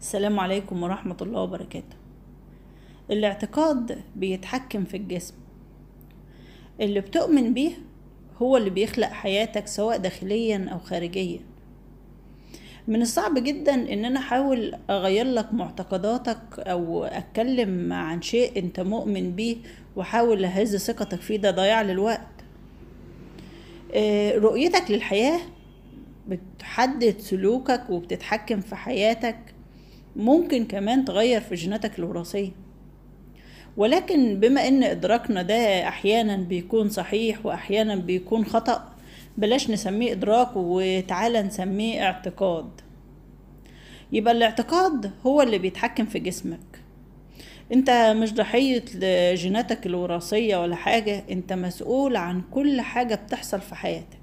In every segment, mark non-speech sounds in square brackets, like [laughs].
السلام عليكم ورحمة الله وبركاته. الاعتقاد بيتحكم في الجسم. اللي بتؤمن بيه هو اللي بيخلق حياتك سواء داخليا أو خارجيا. من الصعب جدا إن أنا أحاول أغير لك معتقداتك أو أتكلم عن شيء أنت مؤمن بيه وأحاول أهز ثقتك فيه ده ضياع للوقت. آه، رؤيتك للحياة بتحدد سلوكك وبتتحكم في حياتك. ممكن كمان تغير في جيناتك الوراثية. ولكن بما إن إدراكنا ده أحيانا بيكون صحيح واحيانا بيكون خطأ بلاش نسميه إدراك وتعالى نسميه اعتقاد. يبقى الاعتقاد هو اللي بيتحكم في جسمك. أنت مش ضحية لجيناتك الوراثية ولا حاجة أنت مسؤول عن كل حاجة بتحصل في حياتك.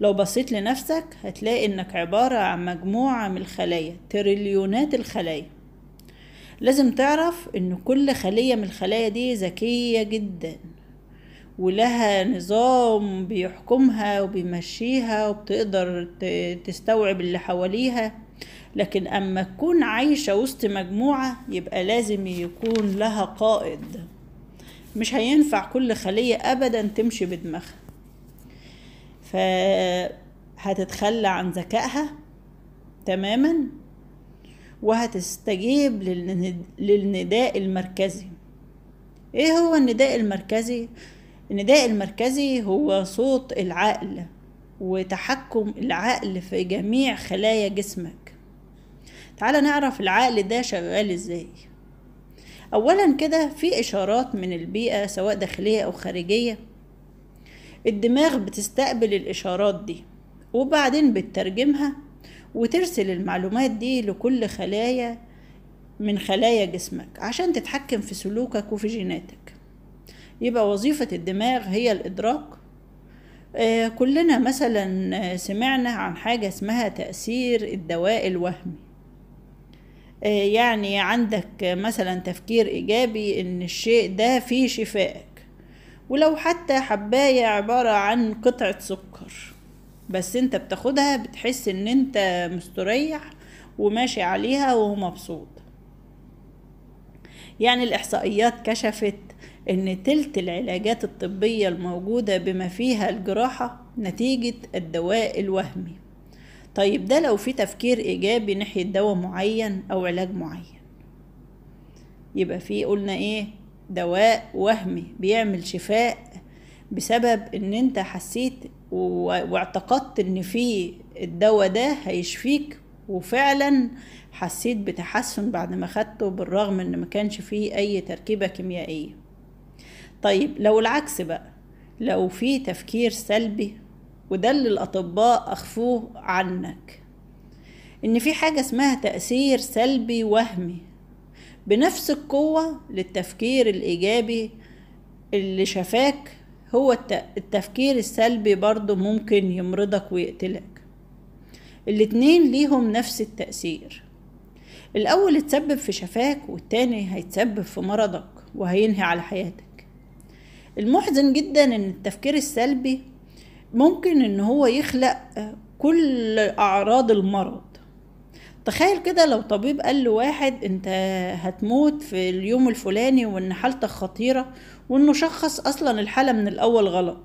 لو بصيت لنفسك هتلاقي إنك عبارة عن مجموعة من الخلايا تريليونات الخلايا. لازم تعرف إن كل خلية من الخلايا دي ذكية جدا ولها نظام بيحكمها وبيمشيها وبتقدر تستوعب اللي حواليها. لكن أما تكون عايشة وسط مجموعة يبقى لازم يكون لها قائد. مش هينفع كل خلية ابدا تمشي بدماغها. فهتتخلى عن ذكائها تماما وهتستجيب للن- للنداء المركزي. إيه هو النداء المركزي؟ النداء المركزي هو صوت العقل وتحكم العقل في جميع خلايا جسمك. تعال نعرف العقل ده شغال إزاي. اولا كده في إشارات من البيئة سواء داخلية أو خارجية. الدماغ بتستقبل الإشارات دي وبعدين بتترجمها وترسل المعلومات دي لكل خلايا من خلايا جسمك عشان تتحكم في سلوكك وفي جيناتك. يبقى وظيفة الدماغ هي الإدراك. آه، كلنا مثلا آه، سمعنا عن حاجة اسمها تأثير الدواء الوهمي. آه، يعني عندك مثلا تفكير إيجابي إن الشيء ده فيه شفائك ولو حتى حباية عبارة عن قطعة سكر. بس انت بتاخدها بتحس ان انت مستريح وماشي عليها ومبسوط يعني الإحصائيات كشفت إن تلت العلاجات الطبية الموجودة بما فيها الجراحة نتيجة الدواء الوهمي. طيب ده لو في تفكير إيجابي ناحية دواء معين أو علاج معين. يبقى في قلنا إيه؟ دواء وهمي بيعمل شفاء بسبب إن أنت حسيت واعتقدت إن في الدواء ده هيشفيك وفعلا حسيت بتحسن بعد ما خدته بالرغم إن ما كانش فيه أي تركيبة كيميائية. طيب لو العكس بقى لو في تفكير سلبي وده اللي الأطباء أخفوه عنك إن في حاجة اسمها تأثير سلبي وهمي بنفس القوة للتفكير الإيجابي اللي شفاك هو الت- التفكير السلبي برضه ممكن يمرضك ويقتلك. الاتنين ليهم نفس التأثير. الأول اتسبب في شفاك والتاني هيتسبب في مرضك وهينهي على حياتك. المحزن جدا إن التفكير السلبي ممكن إن هو يخلق كل أعراض المرض تخيل كده لو طبيب قال لواحد انت هتموت في اليوم الفلاني وان حالتك خطيرة وانه شخص أصلا الحالة من الأول غلط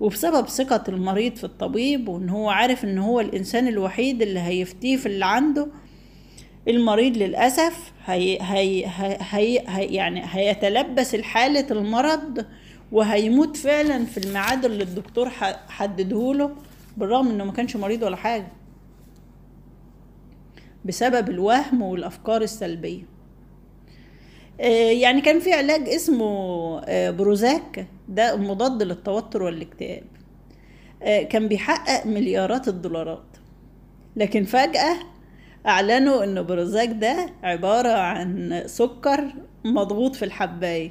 وبسبب ثقة المريض في الطبيب وان هو عارف ان هو الإنسان الوحيد اللي هيفتيه في اللي عنده المريض للأسف هي هي هي هي يعني هيتلبس الحالة المرض وهيموت فعلا في الميعاد اللي الدكتور حددهوله بالرغم انه ما كانش مريض ولا حاجة. بسبب الوهم والأفكار السلبية. آه، يعني كان في علاج اسمه آه، بروزاك. ده مضاد للتوتر والاكتئاب. آه، كان بيحقق مليارات الدولارات. لكن فجأة أعلنوا إن بروزاك ده عبارة عن سكر مضغوط في الحباية.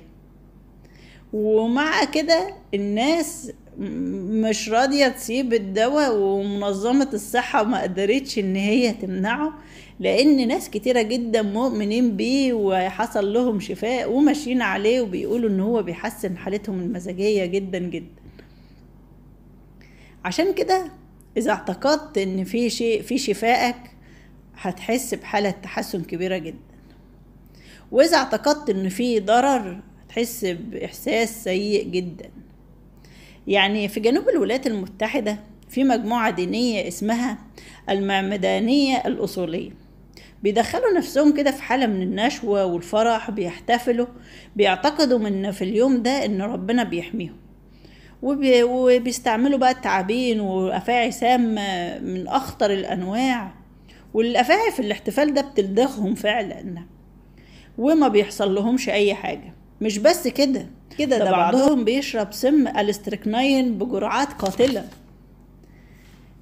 ومع كده الناس مش راضية تسيب الدواء ومنظمة الصحة ما قدرتش إن هي تمنعه لأن ناس كتيرة جدا مؤمنين بيه وحصل لهم شفاء وماشيين عليه وبيقولوا إن هو بيحسن حالتهم المزاجية جدا جدا. عشان كده إذا اعتقدت إن في شيء في شفائك هتحس بحالة تحسن كبيرة جدا. وإذا اعتقدت إن في ضرر هتحس بإحساس سيء جدا. يعني في جنوب الولايات المتحدة في مجموعة دينية اسمها المعمدانية الأصولية. بيدخلوا نفسهم كده في حالة من النشوة والفرح بيحتفلوا بيعتقدوا من في اليوم ده إن ربنا بيحميهم. وبي وبيستعملوا بقى التعابين وأفاعي سامة من أخطر الأنواع والأفاعي في الاحتفال ده بتلدغهم فعلا. وما بيحصل لهمش أي حاجة. مش بس كده كده ده بعضهم بيشرب سم الاستركناين بجرعات قاتلة.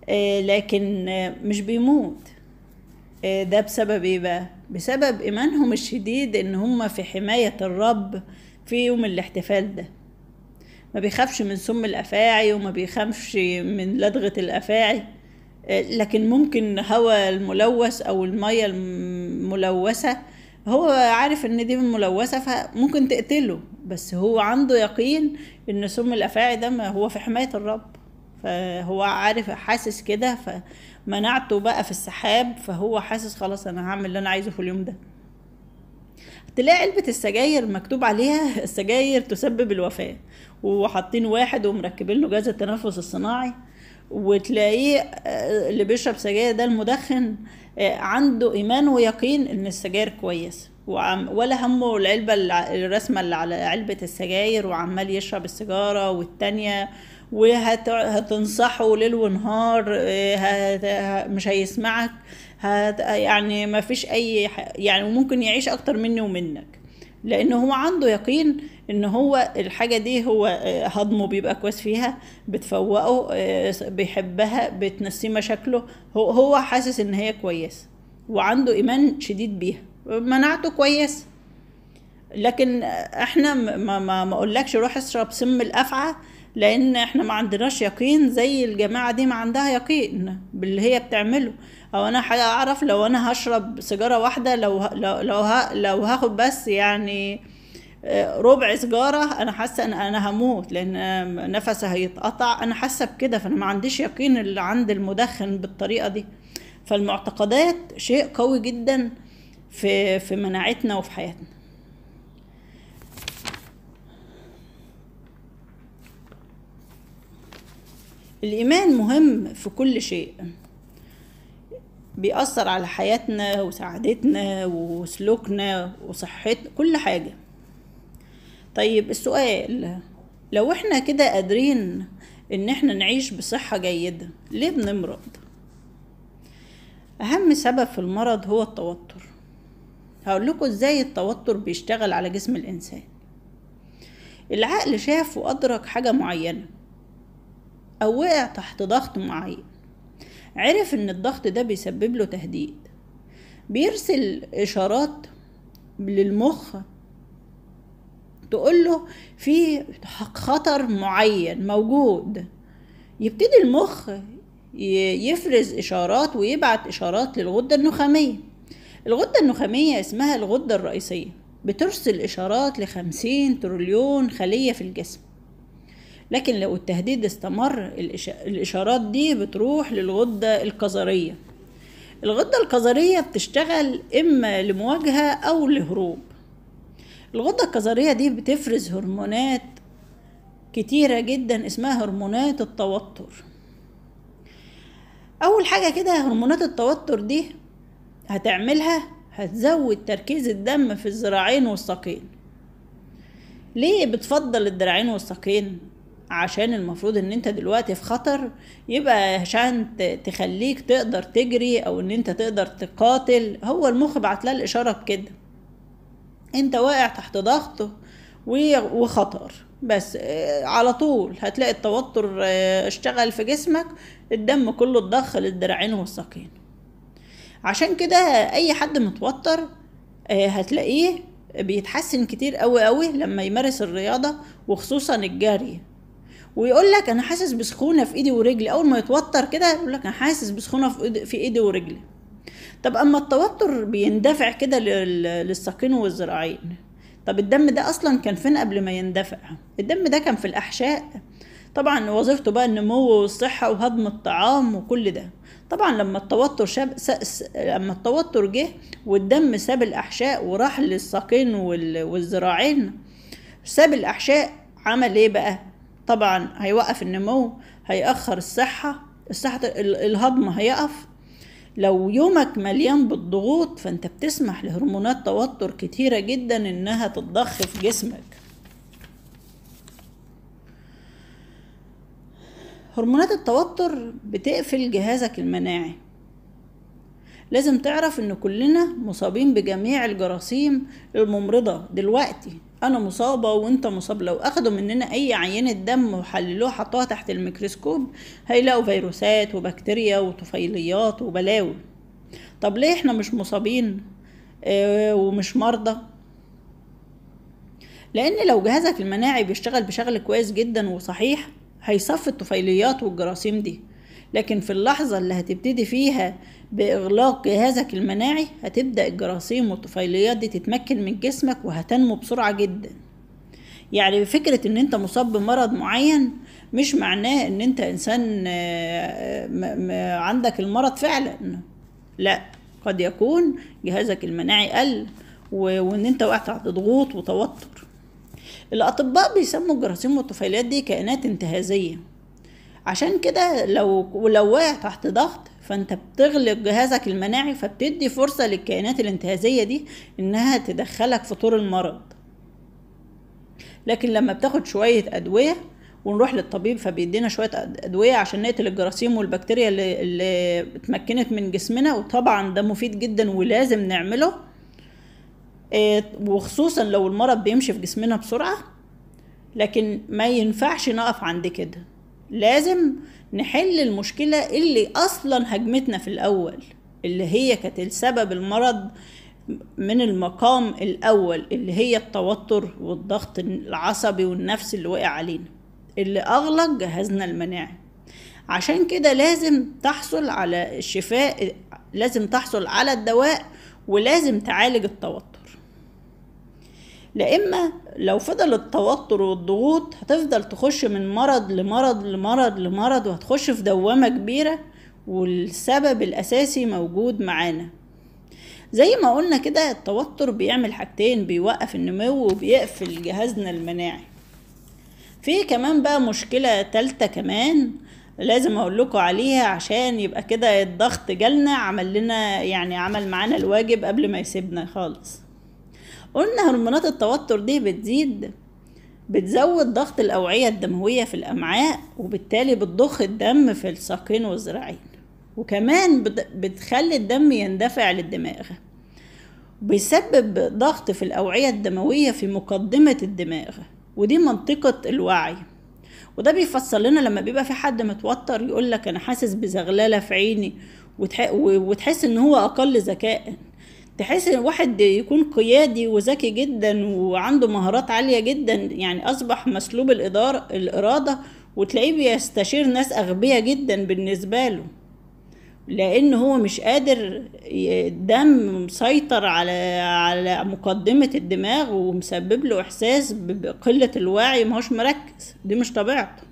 آه لكن آه مش بيموت. آه ده بسبب إيه بقى؟ بسبب إيمانهم الشديد إن هم في حماية الرب في يوم الاحتفال ده. ما بيخافش من سم الأفاعي وما بيخافش من لدغة الأفاعي. لكن ممكن هواء الملوث أو المية الملوثة هو عارف إن دي ملوثة فممكن تقتله بس هو عنده يقين إن سم الأفاعي ده ما هو في حماية الرب. فهو عارف حاسس كده فمنعته بقى في السحاب فهو حاسس خلاص أنا هعمل اللي أنا عايزه في اليوم ده. تلاقي علبة السجاير مكتوب عليها [laughs] السجاير تسبب الوفاة وحاطين واحد ومركبين له جهاز التنفس الصناعي وتلاقيه اللي بيشرب سجاير ده المدخن عنده إيمان ويقين إن السجاير كويس. ولا همه العلبة الرسمة اللي على علبة السجاير وعمال يشرب السيجارة والتانية وهتنصحه ليل ونهار مش هيسمعك هت يعني ما فيش أي يعني وممكن يعيش أكتر مني ومنك. لأنه هو عنده يقين إن هو الحاجة دي هو هضمه بيبقى كويس فيها بتفوقه بيحبها بتنسيه مشاكله هو هو حاسس إن هي كويسه وعنده إيمان شديد بيها مناعته كويس. لكن إحنا ما ما ما أقولكش روح اشرب سم الأفعى لأن إحنا ما عندناش يقين زي الجماعة دي ما عندها يقين باللي هي بتعمله. أو أنا أعرف لو أنا هشرب سيجارة واحدة لو لو لو, لو هاخد بس يعني ربع سيجارة أنا حاسة إن أنا هموت لأن نفسي هيتقطع. أنا حاسة بكده فأنا ما عنديش يقين اللي عند المدخن بالطريقة دي. فالمعتقدات شيء قوي جدا في في مناعتنا وفي حياتنا. الإيمان مهم في كل شيء. بيأثر على حياتنا وسعادتنا وسلوكنا وصحتنا كل حاجة. طيب السؤال لو إحنا كده قادرين إن إحنا نعيش بصحة جيدة ليه بنمرض؟ أهم سبب في المرض هو التوتر. هقول لكم إزاي التوتر بيشتغل على جسم الإنسان. العقل شاف وأدرك حاجة معينة أو وقع تحت ضغط معين عرف إن الضغط ده بيسبب له تهديد. بيرسل إشارات للمخ تقول له في خطر معين موجود. يبتدي المخ يفرز إشارات ويبعت إشارات للغدة النخامية. الغدة النخامية اسمها الغدة الرئيسية بترسل إشارات لخمسين تريليون خلية في الجسم. لكن لو التهديد استمر الإشارات دي بتروح للغدة القذرية. الغدة القذرية بتشتغل إما لمواجهة أو لهروب. الغدة القذرية دي بتفرز هرمونات كتيرة جدا اسمها هرمونات التوتر. أول حاجة كده هرمونات التوتر دي هتعملها هتزود تركيز الدم في الذراعين والساقين. ليه بتفضل الذراعين والساقين؟ عشان المفروض إن أنت دلوقتي في خطر يبقى عشان تخليك تقدر تجري أو إن أنت تقدر تقاتل. هو المخ بعت لها الإشارة بكده. انت واقع تحت ضغط وخطر. بس على طول هتلاقي التوتر اشتغل في جسمك الدم كله اتضخ للدراعين والساقين. عشان كده أي حد متوتر هتلاقيه بيتحسن كتير قوي قوي لما يمارس الرياضة وخصوصا الجري. ويقول لك أنا حاسس بسخونة في إيدي ورجلي. أول ما يتوتر كده يقول لك أنا حاسس بسخونة في إيدي, ورجلي. طب أما التوتر بيندفع كده للساقين والذراعين طب الدم ده أصلا كان فين قبل ما يندفع؟ الدم ده كان في الأحشاء. طبعا وظيفته بقى النمو والصحة وهضم الطعام وكل ده. طبعا لما التوتر شاب س... س... لما التوتر جه والدم ساب الأحشاء وراح للساقين وال... والذراعين ساب الأحشاء عمل إيه بقى؟ طبعا هيوقف النمو هيأخر الصحة الصحة ال- الهضم هيقف لو يومك مليان بالضغوط فأنت بتسمح لهرمونات توتر كتيرة جدا إنها تتضخ في جسمك. هرمونات التوتر بتقفل جهازك المناعي. لازم تعرف إن كلنا مصابين بجميع الجراثيم الممرضة دلوقتي. أنا مصابة وأنت مصاب. لو أخدوا مننا أي عينة دم وحللوها حطوها تحت الميكروسكوب هيلاقوا فيروسات وبكتيريا وطفيليات وبلاوي. طب ليه إحنا مش مصابين؟ آه ومش مرضى؟ لأن لو جهازك المناعي بيشتغل بشغل كويس جدا وصحيح هيصفي الطفيليات والجراثيم دي. لكن في اللحظة اللي هتبتدي فيها بإغلاق جهازك المناعي هتبدأ الجراثيم والطفيليات دي تتمكن من جسمك وهتنمو بسرعة جدا. يعني فكرة إن أنت مصاب بمرض معين مش معناه إن أنت إنسان آه، عندك المرض فعلا. لا قد يكون جهازك المناعي قل وإن أنت وقعت تحت ضغوط وتوتر. الأطباء بيسموا الجراثيم والطفيليات دي كائنات انتهازية. عشان كده لو لو وقع تحت ضغط فانت بتغلق جهازك المناعي فبتدي فرصة للكائنات الانتهازية دي إنها تدخلك في طور المرض. لكن لما بتاخد شوية أدوية ونروح للطبيب فبيدينا شوية أدوية عشان نقتل الجراثيم والبكتيريا اللي, اللي اتمكنت من جسمنا. وطبعا ده مفيد جدا ولازم نعمله. إيه، وخصوصا لو المرض بيمشي في جسمنا بسرعة لكن ما ينفعش نقف عند كده. لازم نحل المشكلة اللي أصلا هجمتنا في الأول اللي هي كانت السبب المرض من المقام الأول اللي هي التوتر والضغط العصبي والنفسي اللي وقع علينا اللي أغلق جهازنا المناعي. عشان كده لازم تحصل على الشفاء لازم تحصل على الدواء ولازم تعالج التوتر. لإما لو فضل التوتر والضغوط هتفضل تخش من مرض لمرض لمرض لمرض وهتخش في دوامة كبيرة والسبب الأساسي موجود معانا. زي ما قلنا كده التوتر بيعمل حاجتين بيوقف النمو وبيقفل جهازنا المناعي. في كمان بقى مشكلة تالتة كمان لازم أقول لكم عليها عشان يبقى كده الضغط جالنا عمل لنا يعني عمل معانا الواجب قبل ما يسيبنا خالص. قلنا هرمونات التوتر دي بتزيد بتزود ضغط الأوعية الدموية في الأمعاء وبالتالي بتضخ الدم في الساقين والذراعين وكمان بت- بتخلي الدم يندفع للدماغ بيسبب ضغط في الأوعية الدموية في مقدمة الدماغ ودي منطقة الوعي. وده بيفسر لنا لما بيبقى في حد متوتر يقول لك أنا حاسس بزغللة في عيني وتحس إن هو أقل ذكاء. تحس إن واحد يكون قيادي وذكي جدا وعنده مهارات عالية جدا يعني أصبح مسلوب الاداره الإرادة وتلاقيه بيستشير ناس أغبياء جدا بالنسبة له. لأن هو مش قادر الدم مسيطر على على مقدمة الدماغ ومسبب له إحساس ب- بقلة الوعي ماهوش مركز. دي مش طبيعته.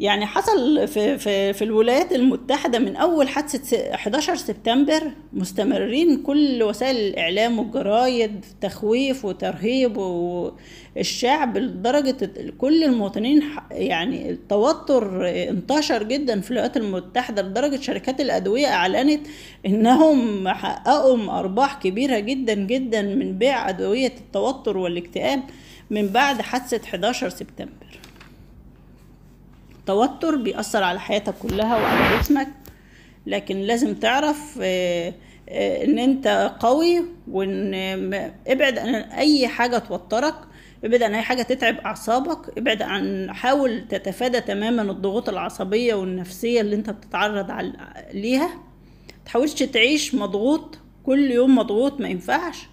يعني حصل في في في الولايات المتحدة من أول حادثة س- 11 سبتمبر مستمرين كل وسائل الإعلام والجرايد تخويف وترهيب والشعب لدرجة ال- كل المواطنين يعني التوتر انتشر جدا في الولايات المتحدة لدرجة شركات الأدوية أعلنت إنهم حققوا أرباح كبيرة جدا جدا من بيع أدوية التوتر والاكتئاب من بعد حادثة 11 سبتمبر. التوتر بيأثر على حياتك كلها وعلى جسمك لكن لازم تعرف آه، آه، إن أنت قوي وإن م- ابعد عن أي حاجة توترك ابعد عن أي حاجة تتعب أعصابك ابعد عن حاول تتفادى تماما الضغوط العصبية والنفسية اللي أنت بتتعرض ليها. تحاولش تعيش مضغوط كل يوم مضغوط ما ينفعش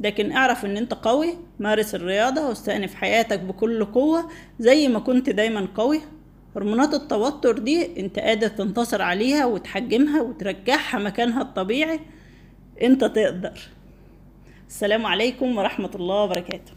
لكن اعرف إن أنت قوي مارس الرياضة واستأنف حياتك بكل قوة زي ما كنت دايما قوي. هرمونات التوتر دي انت قادر تنتصر عليها وتحجمها وترجعها مكانها الطبيعي انت تقدر. السلام عليكم ورحمة الله وبركاته.